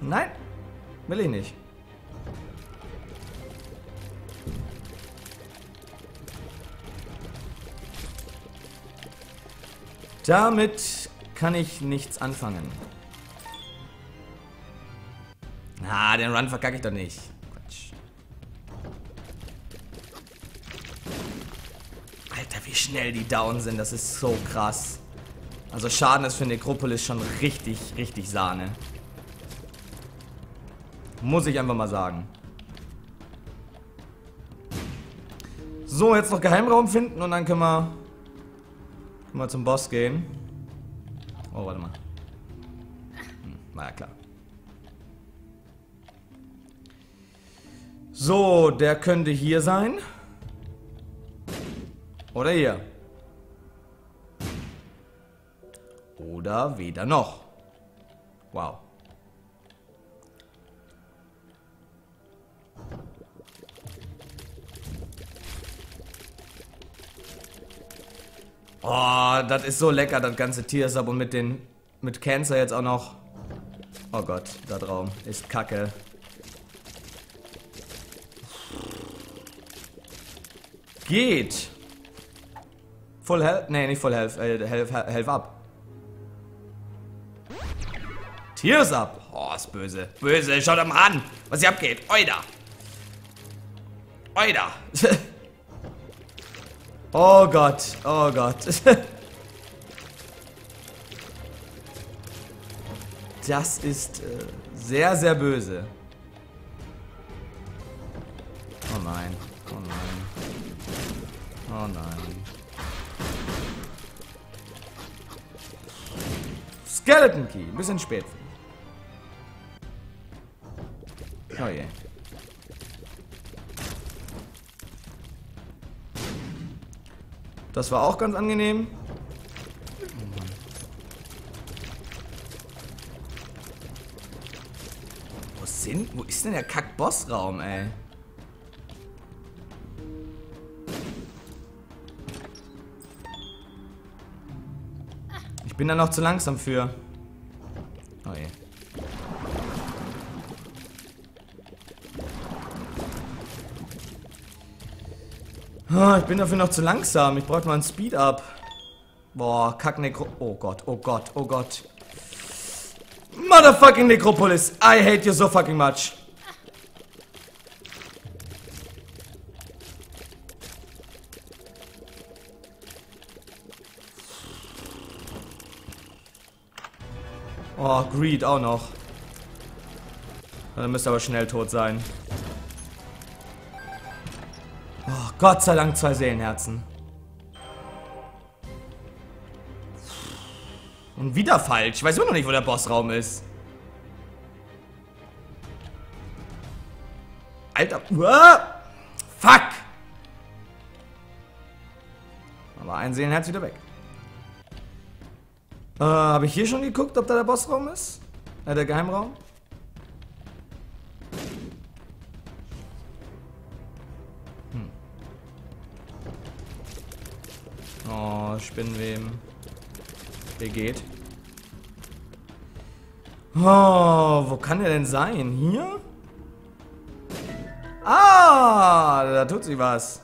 Nein, will ich nicht. Damit kann ich nichts anfangen. Ah, den Run verkacke ich doch nicht. Quatsch. Alter, wie schnell die down sind. Das ist so krass. Also Schaden ist für Necropolis schon richtig, richtig Sahne. Muss ich einfach mal sagen. So, jetzt noch Geheimraum finden und dann können wir mal zum Boss gehen. Oh, warte mal. Hm, war ja klar. So, der könnte hier sein. Oder hier. Oder weder noch. Wow. Oh, das ist so lecker, das ganze Tiersub und mit den mit Cancer jetzt auch noch. Oh Gott, da Raum ist Kacke. Geht. Full Health? Nee, nicht Full Health. Äh, Health, Health up. Tears up. Oh, ist böse. Böse, schaut mal an, was hier abgeht. Oida. Oida. oh Gott, oh Gott. das ist äh, sehr, sehr böse. Oh nein, oh nein. Oh nein. Skeleton Key, ein bisschen spät. Oh je. Das war auch ganz angenehm. Wo sind, wo ist denn der Kack-Boss-Raum, ey? Ich bin da noch zu langsam für. Ich bin dafür noch zu langsam. Ich brauche mal ein Speed-Up. Boah, kack Nekro... Oh Gott, oh Gott, oh Gott. Motherfucking Necropolis. I hate you so fucking much. Oh, Greed auch noch. Dann müsste aber schnell tot sein. Gott sei Dank zwei Seelenherzen. Und wieder falsch. Ich weiß immer noch nicht, wo der Bossraum ist. Alter. Uah! Fuck! Aber ein Seelenherz wieder weg. Äh, habe ich hier schon geguckt, ob da der Bossraum ist? Äh, der Geheimraum? Spinnenweben. Geht. Oh, wo kann der denn sein? Hier? Ah, da tut sich was.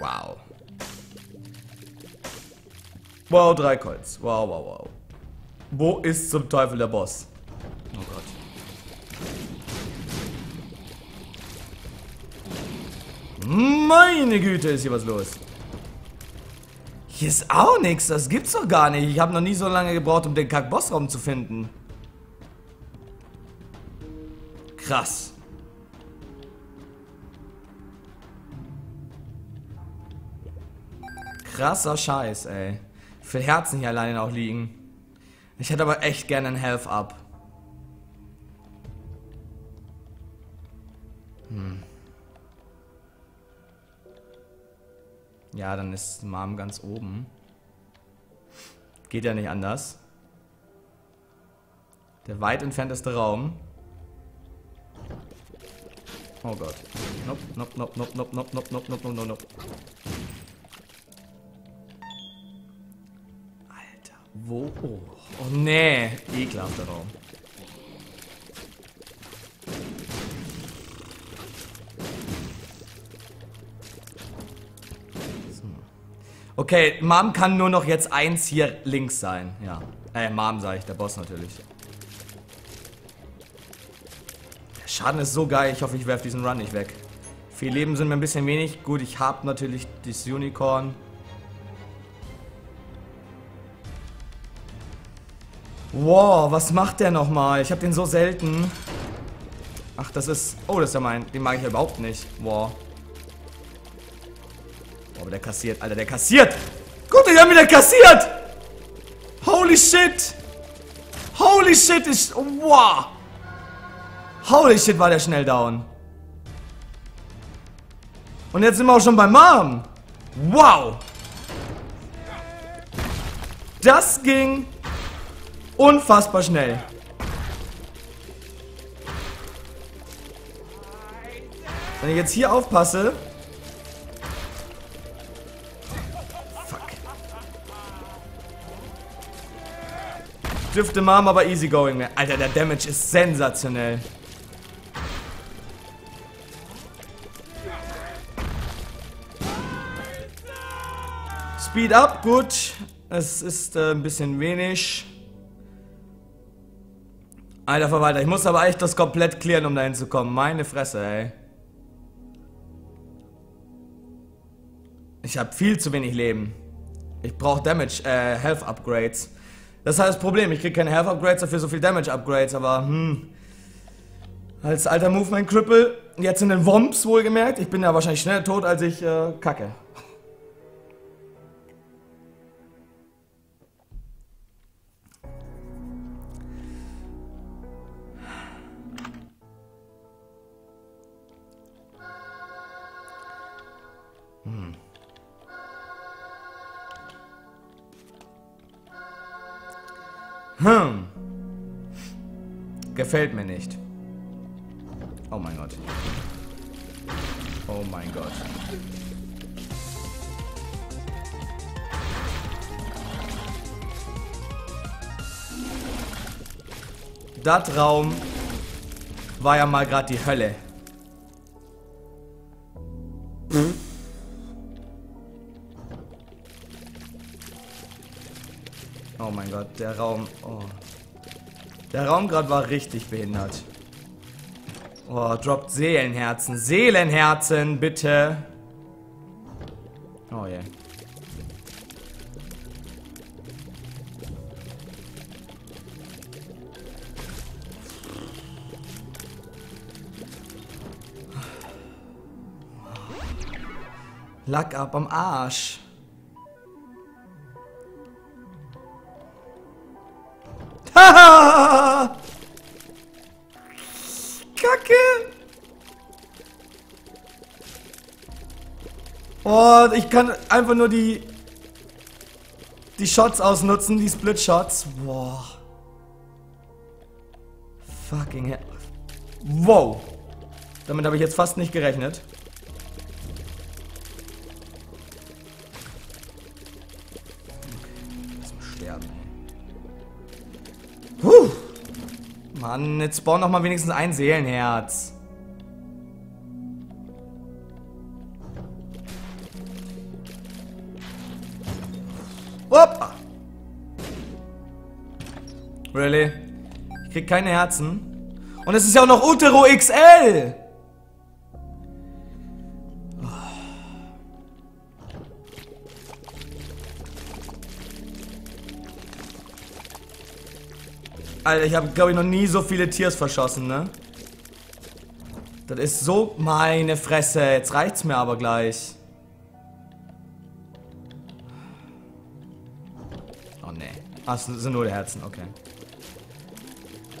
Wow. Wow, drei Coins. Wow, wow, wow. Wo ist zum Teufel der Boss? Oh Gott. Meine Güte, ist hier was los. Hier ist auch nichts. Das gibt's doch gar nicht. Ich habe noch nie so lange gebraucht, um den Kack-Bossraum zu finden. Krass. Krasser Scheiß, ey. Viele Herzen hier alleine noch liegen. Ich hätte aber echt gerne ein Health Up. Hm. Ja, dann ist Mom ganz oben. Geht ja nicht anders. Der weit entfernteste Raum. Oh Gott. Nope, nope, nope, nope, nope, nope, nope, nope, nope, nope, nope. Alter, wo? Oh, oh nee. Ekelhafter Raum. Okay, Mom kann nur noch jetzt eins hier links sein. Ja. Äh, Mom sage ich, der Boss natürlich. Der Schaden ist so geil, ich hoffe, ich werfe diesen Run nicht weg. Vier Leben sind mir ein bisschen wenig. Gut, ich habe natürlich das Unicorn. Wow, was macht der nochmal? Ich habe den so selten. Ach, das ist... Oh, das ist ja mein... Den mag ich ja überhaupt nicht. Wow. Aber der kassiert. Alter, der kassiert! Gut, ich habe wieder kassiert! Holy shit! Holy shit, ich... Wow! Holy shit, war der schnell down. Und jetzt sind wir auch schon beim Mom. Wow! Das ging unfassbar schnell. Wenn ich jetzt hier aufpasse. Dürfte Mom aber easy going mehr. Alter, der Damage ist sensationell. Speed up, gut. Es ist äh, ein bisschen wenig. Alter Verwalter, ich muss aber echt das komplett klären, um dahin zu kommen. Meine Fresse, ey. Ich habe viel zu wenig Leben. Ich brauche Damage, äh, Health Upgrades. Das ist halt das Problem. Ich kriege keine Health Upgrades, dafür so viel Damage Upgrades, aber hm. Als alter Movement Cripple, jetzt in den Womps wohlgemerkt. Ich bin ja wahrscheinlich schneller tot, als ich äh, kacke. Hm. Gefällt mir nicht. Oh mein Gott. Oh mein Gott. Das Raum war ja mal gerade die Hölle. Oh mein Gott, der Raum. Oh. Der Raum gerade war richtig behindert. Oh, droppt Seelenherzen. Seelenherzen, bitte. Oh je. Yeah. Lack ab am Arsch. Kacke! Oh, ich kann einfach nur die die Shots ausnutzen, die Split Shots. Boah. Fucking hell. Wow. Damit habe ich jetzt fast nicht gerechnet. Mann, jetzt spawn noch mal wenigstens ein Seelenherz. Hoppa! Really? Ich krieg keine Herzen. Und es ist ja auch noch Utero XL! Alter, ich habe, glaube ich, noch nie so viele Tiers verschossen, ne? Das ist so... Meine Fresse, jetzt reicht's mir aber gleich. Oh, ne. Ah, es sind nur die Herzen, okay.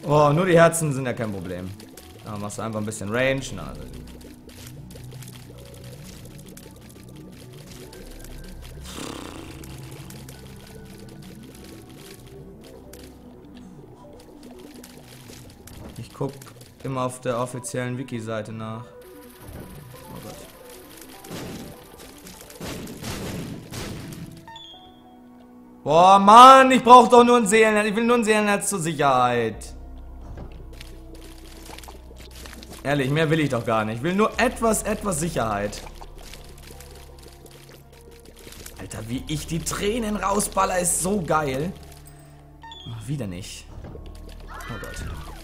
Oh, nur die Herzen sind ja kein Problem. Da machst du einfach ein bisschen Range. Na, guck immer auf der offiziellen Wiki-Seite nach. Oh Gott. Boah, Mann, ich brauche doch nur ein Seelenherz. Ich will nur ein Seelenherz zur Sicherheit. Ehrlich, mehr will ich doch gar nicht. Ich will nur etwas, etwas Sicherheit. Alter, wie ich die Tränen rausballer, ist so geil. Oh, wieder nicht. Oh Gott.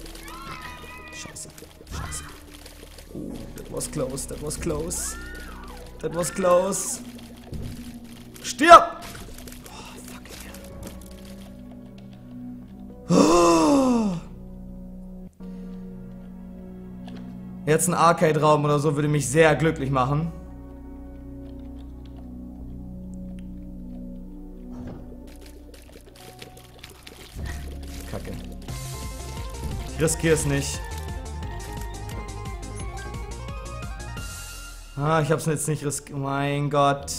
Scheiße. Scheiße. Oh, that was close, that was close. That was close. Stirb! Oh, fuck yeah. Oh. Jetzt ein Arcade-Raum oder so würde mich sehr glücklich machen. Kacke. Ich riskiere es nicht. Ah, ich hab's jetzt nicht riskiert. Mein Gott.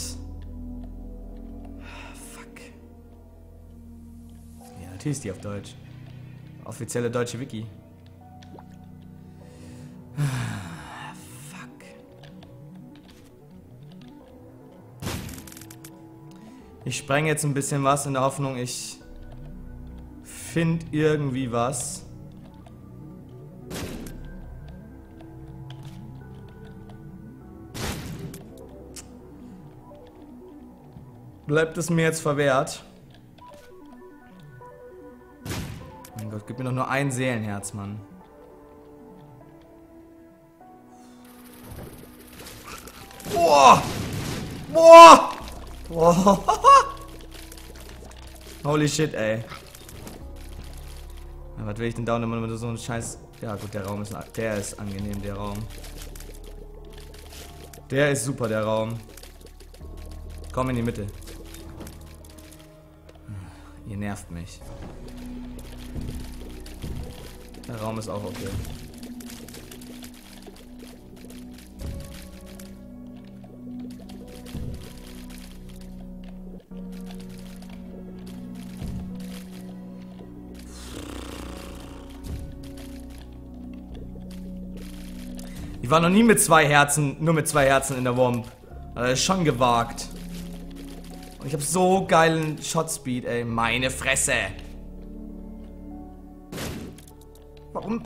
Fuck. Ja, natürlich ist die auf Deutsch. Offizielle deutsche Wiki. Fuck. Ich spreng jetzt ein bisschen was in der Hoffnung, ich finde irgendwie was. Bleibt es mir jetzt verwehrt? Mein Gott, gib mir doch nur ein Seelenherz, Mann. Boah! Boah! Boah! Holy shit, ey. Ja, was will ich denn da immer mit so einem Scheiß... Ja gut, der Raum ist... Der ist angenehm, der Raum. Der ist super, der Raum. Komm in die Mitte. Ihr nervt mich. Der Raum ist auch okay. Ich war noch nie mit zwei Herzen, nur mit zwei Herzen in der Womp. Das ist schon gewagt. Und ich habe so geilen Shotspeed, ey. Meine Fresse. Warum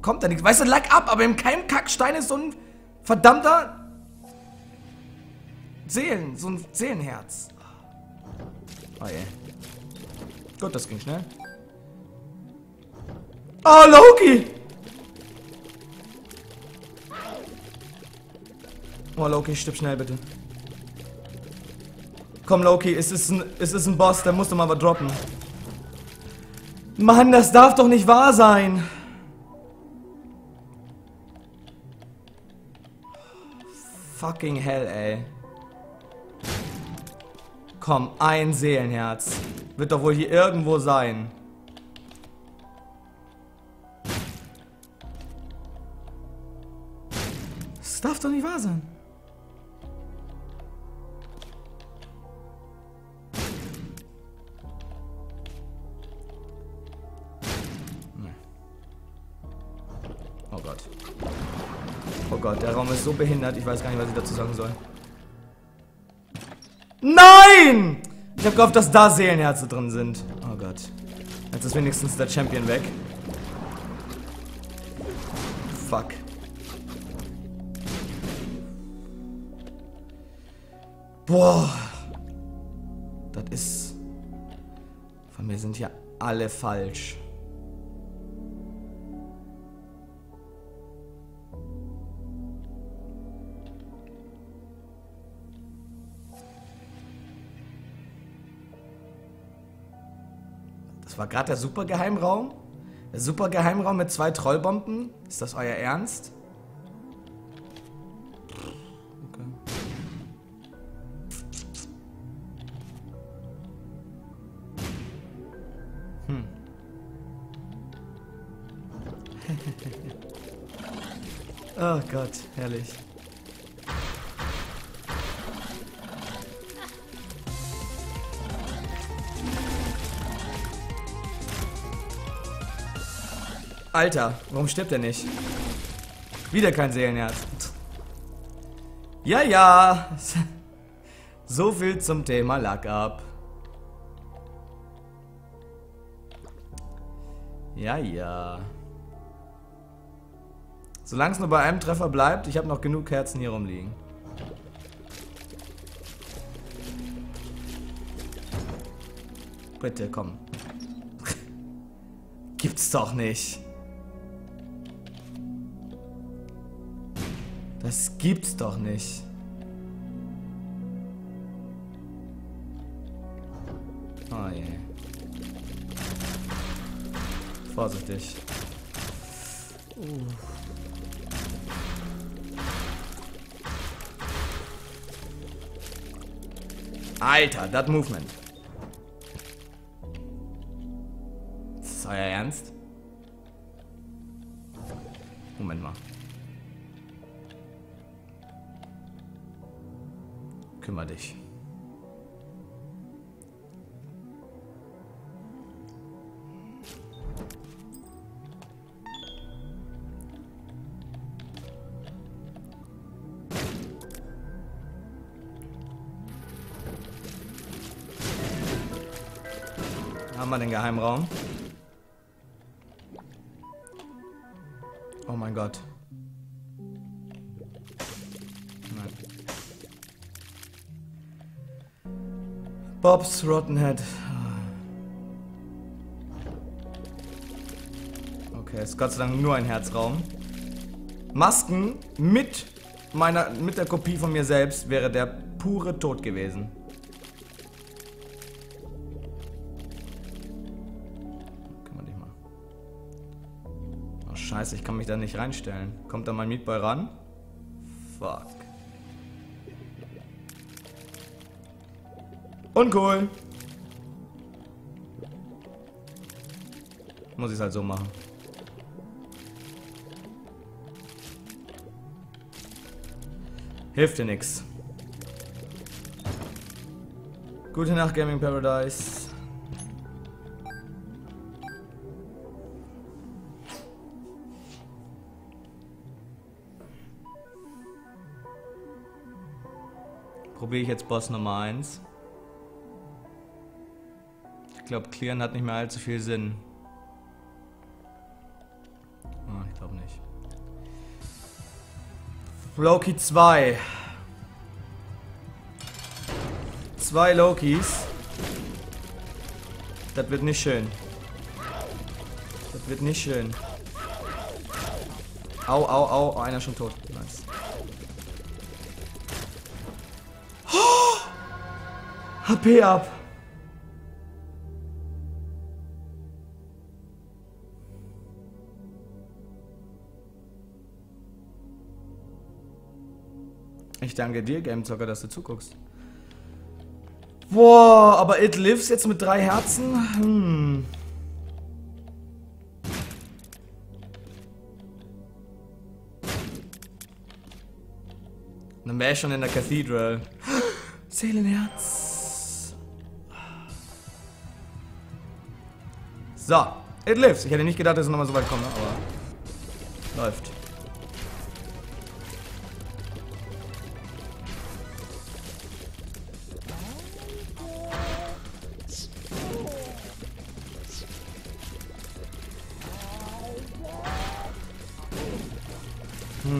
kommt da nichts? Weißt du, lag ab, aber im Keimkackstein ist so ein verdammter Seelen, so ein Seelenherz. Oh je. Gut, das ging schnell. Oh, Loki! Oh, Loki, stirb schnell, bitte. Komm, Loki, es ist ein, es ist ein Boss, der muss doch mal was droppen. Mann, das darf doch nicht wahr sein. Fucking hell, ey. Komm, ein Seelenherz. Wird doch wohl hier irgendwo sein. Das darf doch nicht wahr sein. Oh Gott. Oh Gott, der Raum ist so behindert, ich weiß gar nicht, was ich dazu sagen soll. Nein! Ich habe gehofft, dass da Seelenherzen drin sind. Oh Gott. Jetzt ist wenigstens der Champion weg. Fuck. Boah. Das ist... Von mir sind hier alle falsch. Das war gerade der Supergeheimraum? Der Supergeheimraum mit zwei Trollbomben? Ist das euer Ernst? Okay. Hm. oh Gott, herrlich. Alter, warum stirbt er nicht? Wieder kein Seelenherz. Ja, ja. So viel zum Thema Luck up. Ja, ja. Solange es nur bei einem Treffer bleibt, ich habe noch genug Kerzen hier rumliegen. Bitte, komm. Gibt's doch nicht. Das gibt's doch nicht. Oh je. Vorsichtig. Uh. Alter, das Movement. Ist das euer Ernst? Moment mal. Kümmer dich. Haben wir den Geheimraum? Oh mein Gott. Bob's Rotten Head. Okay, ist Gott sei Dank nur ein Herzraum. Masken mit meiner mit der Kopie von mir selbst wäre der pure Tod gewesen. Scheiße, ich kann mich da nicht reinstellen. Kommt da mein Meatboy ran? Fuck. Uncool. Muss ich es halt so machen. Hilft dir nix. Gute Nacht, Gaming Paradise. probiere ich jetzt Boss Nummer 1. Ich glaube, Clearen hat nicht mehr allzu viel Sinn. Oh, ich glaube nicht. Loki 2. Zwei Lokis. Das wird nicht schön. Das wird nicht schön. Au, au, au. Einer schon tot. Nice. HP ab. Danke dir, Gamezocker, dass du zuguckst. Boah, aber It Lives jetzt mit drei Herzen? Hm. Dann wäre ich schon in der Cathedral. Seelenherz. So, it lives. Ich hätte nicht gedacht, dass es nochmal so weit kommt, aber läuft.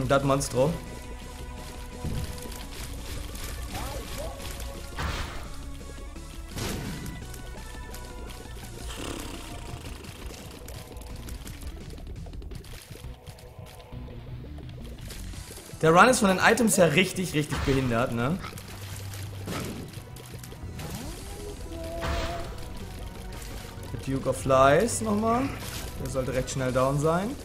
Hm, das Monstro. Der Run ist von den Items her richtig, richtig behindert, ne? Der Duke of Flies nochmal. Der sollte recht schnell down sein.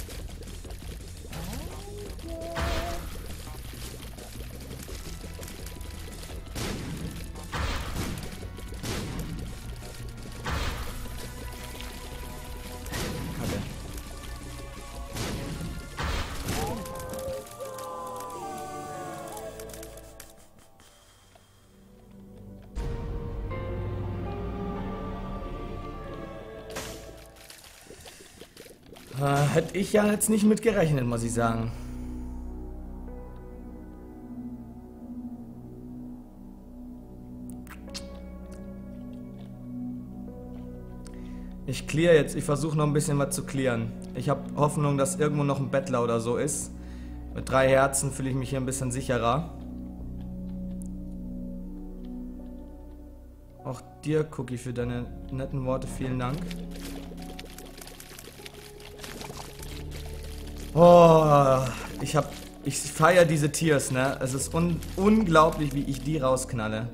Hätte ich ja jetzt nicht mit gerechnet, muss ich sagen. Ich clear jetzt, ich versuche noch ein bisschen was zu clearen. Ich habe Hoffnung, dass irgendwo noch ein Bettler oder so ist. Mit drei Herzen fühle ich mich hier ein bisschen sicherer. Auch dir, Cookie, für deine netten Worte. Vielen Dank. Oh, ich hab. Ich feiere diese Tiers, ne? Es ist un unglaublich, wie ich die rausknalle.